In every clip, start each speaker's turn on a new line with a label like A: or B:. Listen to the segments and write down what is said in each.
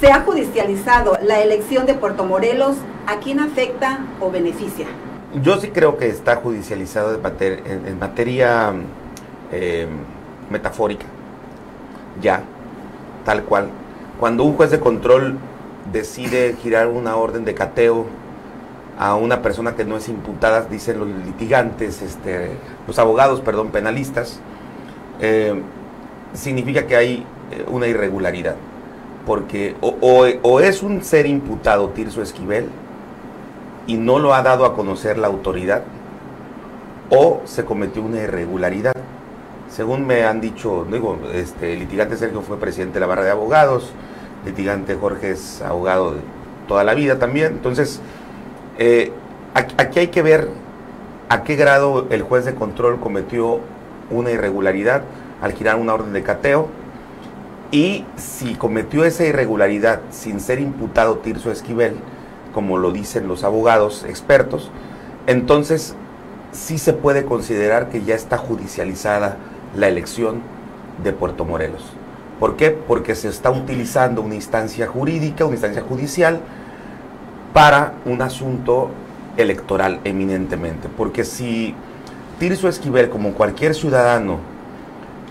A: se ha judicializado la elección de Puerto Morelos, ¿a quién afecta o beneficia?
B: Yo sí creo que está judicializado en, materia eh, metafórica, ya, tal cual. Cuando un juez de control decide girar una orden de cateo a una persona que no es imputada, dicen los litigantes, este, los abogados, perdón, penalistas, eh, significa que hay eh, una irregularidad. Porque o, es un ser imputado Tirso Esquivel y no lo ha dado a conocer la autoridad, o se cometió una irregularidad. Según me han dicho, digo, este, el litigante Sergio fue presidente de la barra de abogados, litigante Jorge es abogado de toda la vida también. Entonces, eh, aquí hay que ver a qué grado el juez de control cometió una irregularidad al girar una orden de cateo y si cometió esa irregularidad sin ser imputado Tirso Esquivel, como lo dicen los abogados expertos, entonces sí se puede considerar que ya está judicializada la elección de Puerto Morelos. ¿Por qué? Porque se está utilizando una instancia jurídica, una instancia judicial, para un asunto electoral eminentemente. Porque si Tirso Esquivel, como cualquier ciudadano,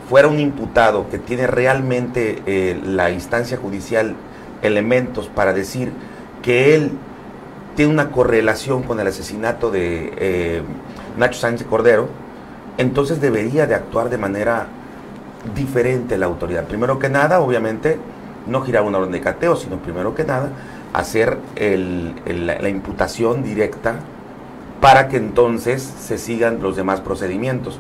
B: fuera un imputado que tiene realmente eh, la instancia judicial elementos para decir que él tiene una correlación con el asesinato de eh, Nacho Sánchez Cordero, entonces debería de actuar de manera diferente la autoridad. Primero que nada, obviamente, no girar una orden de cateo, sino primero que nada, hacer la imputación directa para que entonces se sigan los demás procedimientos.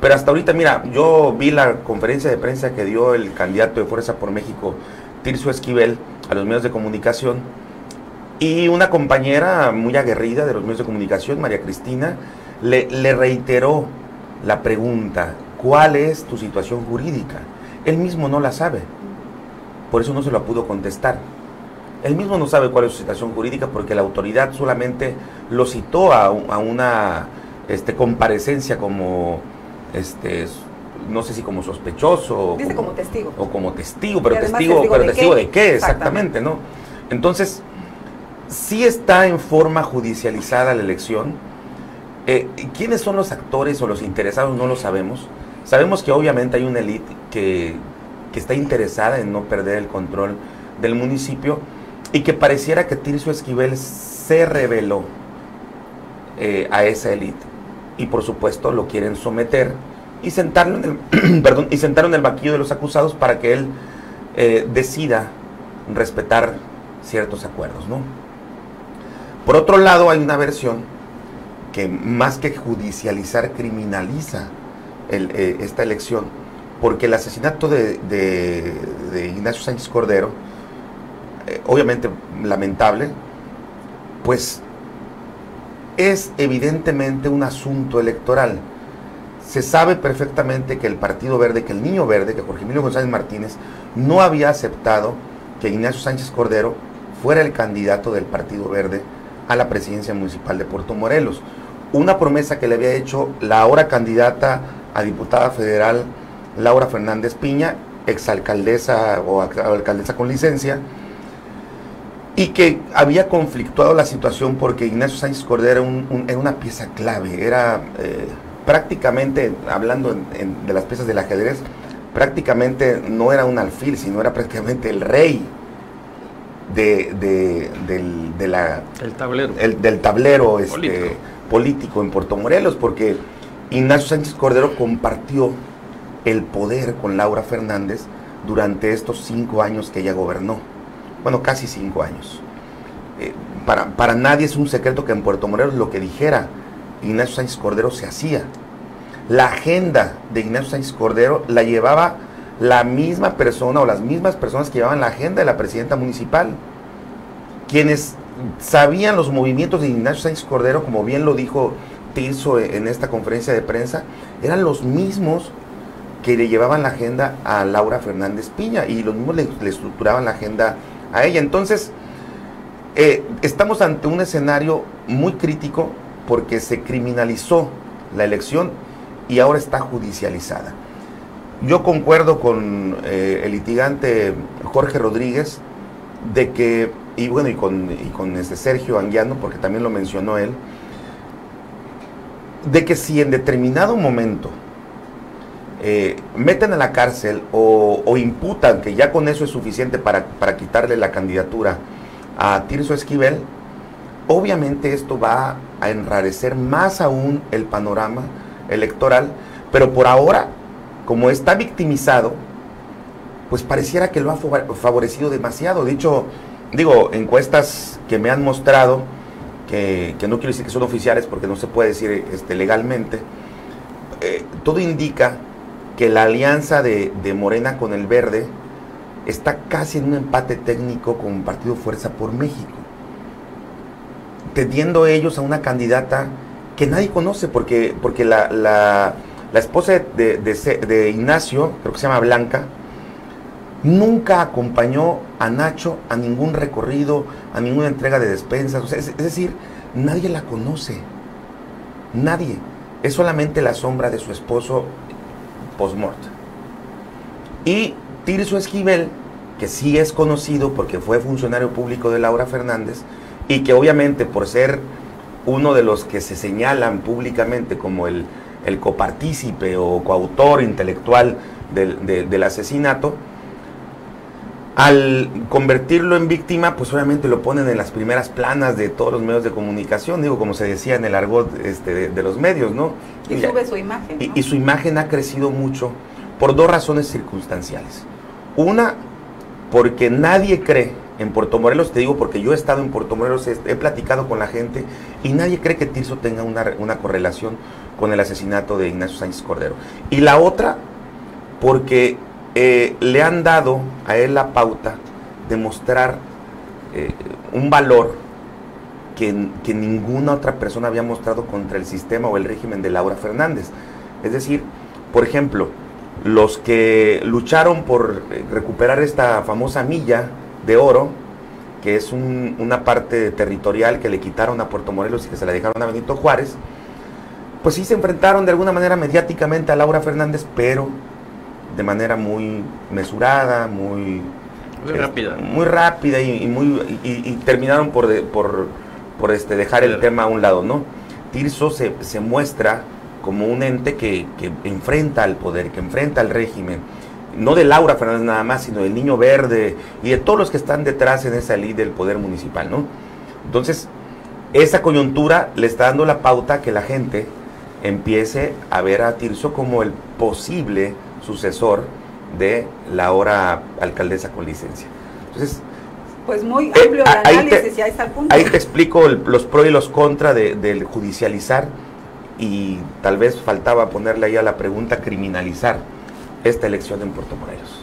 B: Pero hasta ahorita, mira, yo vi la conferencia de prensa que dio el candidato de Fuerza por México, Tirso Esquivel, a los medios de comunicación, y una compañera muy aguerrida de los medios de comunicación, María Cristina, le, reiteró la pregunta, ¿cuál es tu situación jurídica? Él mismo no la sabe, por eso no se lo pudo contestar. Él mismo no sabe cuál es su situación jurídica porque la autoridad solamente lo citó a, a una este, comparecencia como este, no sé si como sospechoso.
A: Dice como, testigo.
B: O como testigo, pero testigo, pero de testigo qué? de qué, exactamente, ¿no? Entonces, sí está en forma judicializada la elección. Eh, ¿Quiénes son los actores o los interesados? No lo sabemos. Sabemos que obviamente hay una élite que, que, está interesada en no perder el control del municipio y que pareciera que Tirso Esquivel se reveló eh, a esa élite y por supuesto lo quieren someter y sentarlo en el, perdón, y sentarlo en el banquillo de los acusados para que él eh, decida respetar ciertos acuerdos. ¿no? Por otro lado, hay una versión que más que judicializar, criminaliza eh, esta elección, porque el asesinato de, Ignacio Sánchez Cordero, eh, obviamente lamentable, pues es evidentemente un asunto electoral. Se sabe perfectamente que el Partido Verde, que el Niño Verde, que Jorge Emilio González Martínez, no había aceptado que Ignacio Sánchez Cordero fuera el candidato del Partido Verde a la presidencia municipal de Puerto Morelos. Una promesa que le había hecho la ahora candidata a diputada federal Laura Fernández Piña, exalcaldesa o alcaldesa con licencia, y que había conflictuado la situación porque Ignacio Sánchez Cordero era, una pieza clave, era eh, prácticamente, hablando de las piezas del ajedrez, prácticamente no era un alfil, sino era prácticamente el rey de, del, la,
C: tablero,
B: del tablero este, político. en Puerto Morelos, porque Ignacio Sánchez Cordero compartió el poder con Laura Fernández durante estos cinco años que ella gobernó bueno, casi cinco años. Eh, para, para nadie es un secreto que en Puerto Morelos lo que dijera Ignacio Sánchez Cordero se hacía. La agenda de Ignacio Sánchez Cordero la llevaba la misma persona o las mismas personas que llevaban la agenda de la presidenta municipal. Quienes sabían los movimientos de Ignacio Sánchez Cordero, como bien lo dijo Tirso en esta conferencia de prensa, eran los mismos que le llevaban la agenda a Laura Fernández Piña y los mismos le, le estructuraban la agenda a ella. Entonces, eh, estamos ante un escenario muy crítico porque se criminalizó la elección y ahora está judicializada. Yo concuerdo con eh, el litigante Jorge Rodríguez de que, y bueno, y con, con este Sergio Anguiano, porque también lo mencionó él, de que si en determinado momento eh, meten a la cárcel o, imputan que ya con eso es suficiente para, para quitarle la candidatura a Tirso Esquivel, obviamente esto va a enrarecer más aún el panorama electoral, pero por ahora, como está victimizado, pues pareciera que lo ha favorecido demasiado. Dicho, digo, encuestas que me han mostrado, que, que, no quiero decir que son oficiales porque no se puede decir este, legalmente, eh, todo indica que la alianza de, de, Morena con el Verde está casi en un empate técnico con Partido Fuerza por México, tendiendo ellos a una candidata que nadie conoce porque, porque la, la, esposa de, de, de Ignacio, creo que se llama Blanca, nunca acompañó a Nacho a ningún recorrido, a ninguna entrega de despensas. Es, decir, nadie la conoce. Nadie. Es solamente la sombra de su esposo post-mort. Y Tirso Esquivel, que sí es conocido porque fue funcionario público de Laura Fernández y que obviamente por ser uno de los que se señalan públicamente como el, copartícipe o coautor intelectual del, de, del asesinato, al convertirlo en víctima, pues obviamente lo ponen en las primeras planas de todos los medios de comunicación, digo, como se decía en el argot este, de, de, los medios, ¿no?
A: Y, y sube su imagen. ¿no?
B: Y, y, su imagen ha crecido mucho por dos razones circunstanciales. Una, porque nadie cree en Puerto Morelos, te digo porque yo he estado en Puerto Morelos, he, he platicado con la gente y nadie cree que Tirso tenga una, una correlación con el asesinato de Ignacio Sánchez Cordero. Y la otra, porque eh, le han dado a él la pauta de mostrar eh, un valor que, que, ninguna otra persona había mostrado contra el sistema o el régimen de Laura Fernández. Es decir, por ejemplo, los que lucharon por eh, recuperar esta famosa milla de oro, que es un, una parte territorial que le quitaron a Puerto Morelos y que se la dejaron a Benito Juárez, pues sí se enfrentaron de alguna manera mediáticamente a Laura Fernández, pero de manera muy mesurada, muy,
C: muy rápida.
B: Muy rápida y, y muy, y, y, terminaron por, de, por, por este, dejar el tema a un lado, ¿no? Tirso se, se muestra como un ente que, que, enfrenta al poder, que enfrenta al régimen, no de Laura Fernández nada más, sino del Niño Verde y de todos los que están detrás en esa ley del poder municipal, ¿no? Entonces, esa coyuntura le está dando la pauta que la gente empiece a ver a Tirso como el posible sucesor de la ahora alcaldesa con licencia. Entonces,
A: pues muy amplio el análisis
B: te,
A: y ahí está el punto.
B: Ahí te explico el, los pros y los contras del de judicializar y tal vez faltaba ponerle ahí a la pregunta criminalizar esta elección en Puerto Morelos.